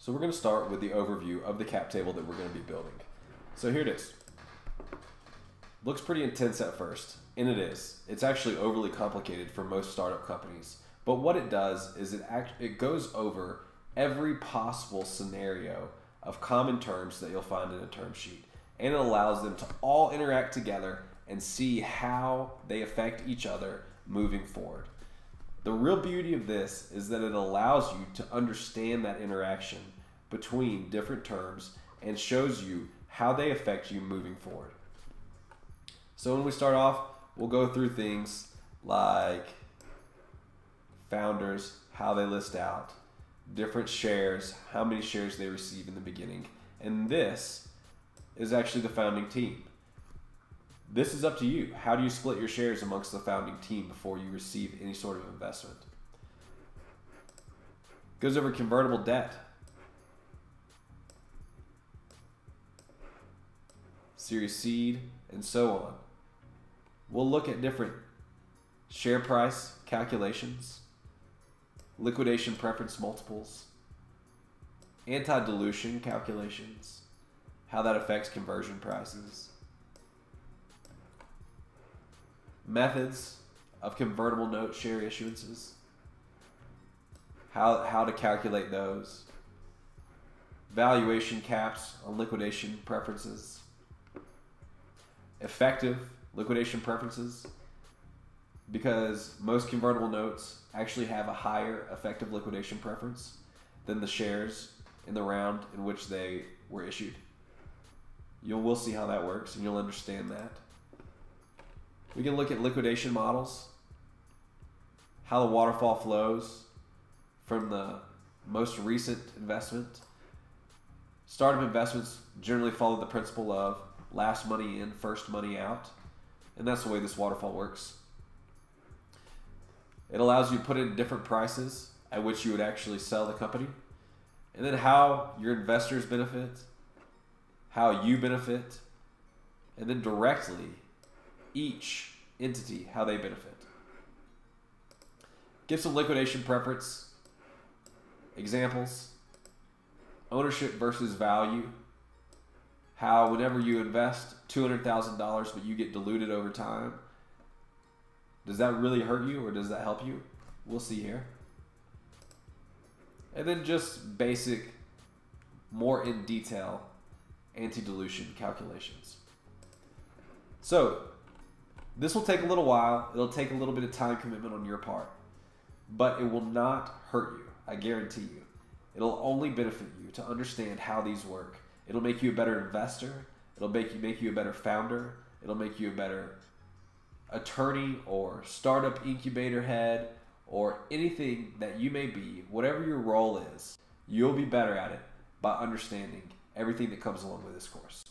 So we're going to start with the overview of the cap table that we're going to be building. So here it is. Looks pretty intense at first, and it is. It's actually overly complicated for most startup companies. But what it does is it act, it goes over every possible scenario of common terms that you'll find in a term sheet, and it allows them to all interact together and see how they affect each other moving forward. The real beauty of this is that it allows you to understand that interaction between different terms and shows you how they affect you moving forward. So when we start off, we'll go through things like founders, how they list out, different shares, how many shares they receive in the beginning. And this is actually the founding team. This is up to you. How do you split your shares amongst the founding team before you receive any sort of investment? Goes over convertible debt. Series seed, and so on. We'll look at different share price calculations, liquidation preference multiples, anti dilution calculations, how that affects conversion prices, methods of convertible note share issuances, how, how to calculate those, valuation caps on liquidation preferences, effective liquidation preferences, because most convertible notes actually have a higher effective liquidation preference than the shares in the round in which they were issued. You'll we'll see how that works and you'll understand that. We can look at liquidation models, how the waterfall flows from the most recent investment. Startup investments generally follow the principle of last money in, first money out. And that's the way this waterfall works. It allows you to put in different prices at which you would actually sell the company. And then how your investors benefit, how you benefit, and then directly each entity how they benefit. Give some liquidation preference examples. Ownership versus value. How whenever you invest $200,000 but you get diluted over time, does that really hurt you or does that help you? We'll see here. And then just basic, more in detail anti dilution calculations. So, this will take a little while. It'll take a little bit of time commitment on your part, but it will not hurt you. I guarantee you. It'll only benefit you to understand how these work. It'll make you a better investor. It'll make you make you a better founder. It'll make you a better attorney or startup incubator head or anything that you may be, whatever your role is, you'll be better at it by understanding everything that comes along with this course.